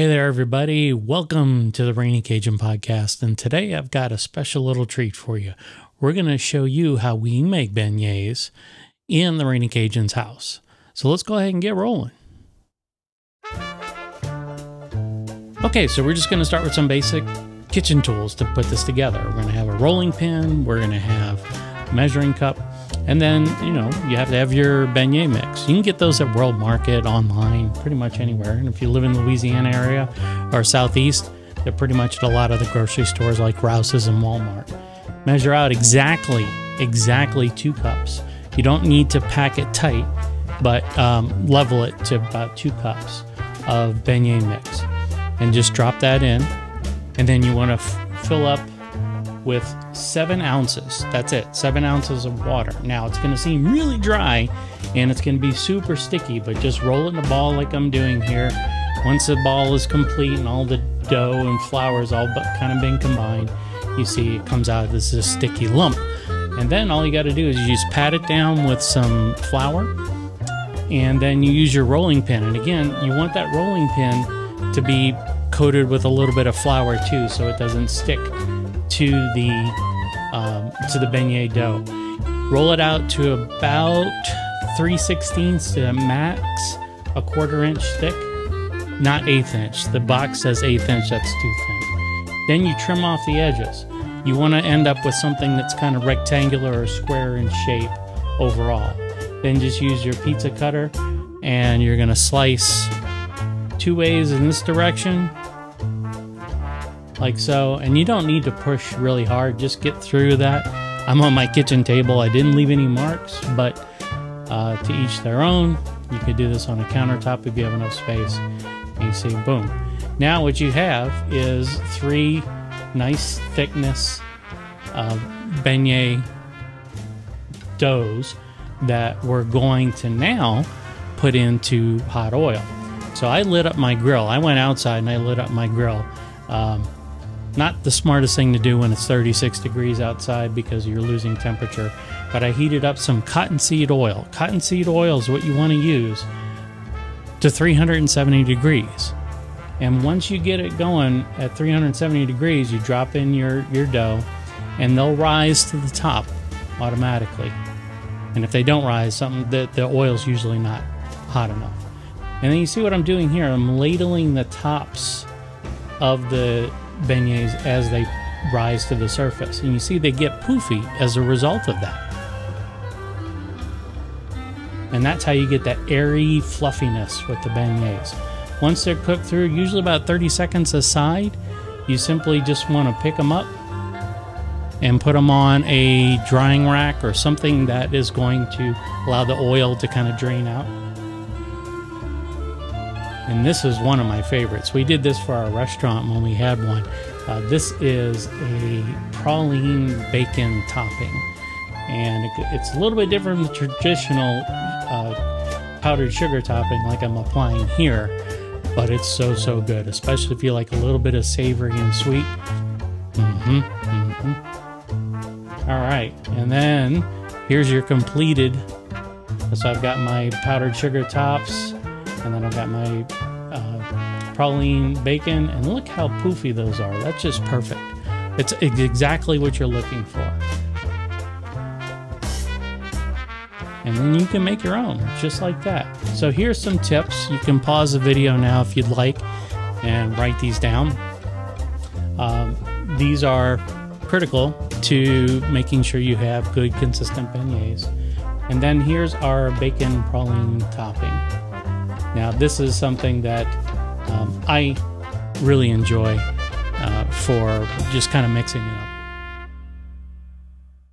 Hey there, everybody. Welcome to the Rainy Cajun podcast. And today I've got a special little treat for you. We're going to show you how we make beignets in the Rainy Cajun's house. So let's go ahead and get rolling. Okay, so we're just going to start with some basic kitchen tools to put this together. We're going to have a rolling pin, we're going to have a measuring cup, and then, you know, you have to have your beignet mix. You can get those at World Market, online, pretty much anywhere. And if you live in the Louisiana area or Southeast, they're pretty much at a lot of the grocery stores like Rouse's and Walmart. Measure out exactly, exactly two cups. You don't need to pack it tight, but um, level it to about two cups of beignet mix. And just drop that in. And then you want to fill up with seven ounces. That's it, seven ounces of water. Now it's going to seem really dry and it's going to be super sticky, but just roll it in a ball like I'm doing here. Once the ball is complete and all the dough and flour is all but kind of been combined, you see it comes out as a sticky lump. And then all you got to do is you just pat it down with some flour and then you use your rolling pin. And again, you want that rolling pin to be coated with a little bit of flour too so it doesn't stick to the um, to the beignet dough. Roll it out to about 3 16ths to max a quarter inch thick, not eighth inch. The box says eighth inch, that's too thin. Then you trim off the edges. You want to end up with something that's kind of rectangular or square in shape overall. Then just use your pizza cutter and you're going to slice two ways in this direction like so. And you don't need to push really hard, just get through that. I'm on my kitchen table. I didn't leave any marks, but uh, to each their own. You could do this on a countertop if you have enough space. You see, boom. Now what you have is three nice thickness uh, beignet doughs that we're going to now put into hot oil. So I lit up my grill. I went outside and I lit up my grill. Um, not the smartest thing to do when it's 36 degrees outside because you're losing temperature, but I heated up some cottonseed oil. Cottonseed oil is what you want to use to 370 degrees. And once you get it going at 370 degrees, you drop in your, your dough and they'll rise to the top automatically. And if they don't rise, something that the oil's usually not hot enough. And then you see what I'm doing here. I'm ladling the tops of the beignets as they rise to the surface. And you see they get poofy as a result of that. And that's how you get that airy fluffiness with the beignets. Once they're cooked through, usually about 30 seconds aside, you simply just want to pick them up and put them on a drying rack or something that is going to allow the oil to kind of drain out. And this is one of my favorites. We did this for our restaurant when we had one. Uh, this is a praline bacon topping. And it, it's a little bit different from the traditional uh, powdered sugar topping like I'm applying here. But it's so, so good, especially if you like a little bit of savory and sweet. Mm-hmm, mm-hmm. All right, and then here's your completed. So I've got my powdered sugar tops and then I've got my uh, praline bacon, and look how poofy those are. That's just perfect. It's exactly what you're looking for. And then you can make your own, just like that. So here's some tips. You can pause the video now if you'd like and write these down. Um, these are critical to making sure you have good consistent beignets. And then here's our bacon praline topping. Now, this is something that um, I really enjoy uh, for just kind of mixing it up.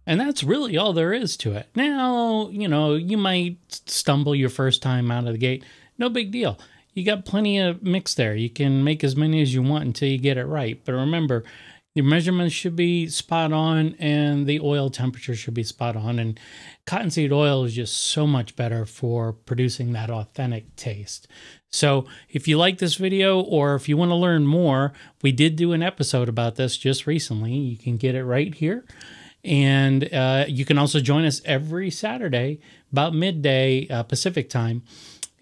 And that's really all there is to it. Now, you know, you might stumble your first time out of the gate. No big deal. You got plenty of mix there. You can make as many as you want until you get it right. But remember, the measurements should be spot on and the oil temperature should be spot on. And cottonseed oil is just so much better for producing that authentic taste. So if you like this video or if you want to learn more, we did do an episode about this just recently. You can get it right here. And uh, you can also join us every Saturday about midday uh, Pacific time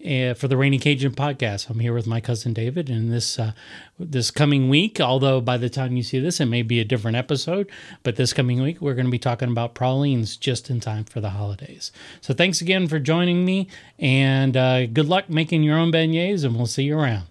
uh, for the Rainy Cajun podcast. I'm here with my cousin David, and this uh, this coming week, although by the time you see this, it may be a different episode, but this coming week we're going to be talking about pralines just in time for the holidays. So thanks again for joining me, and uh, good luck making your own beignets, and we'll see you around.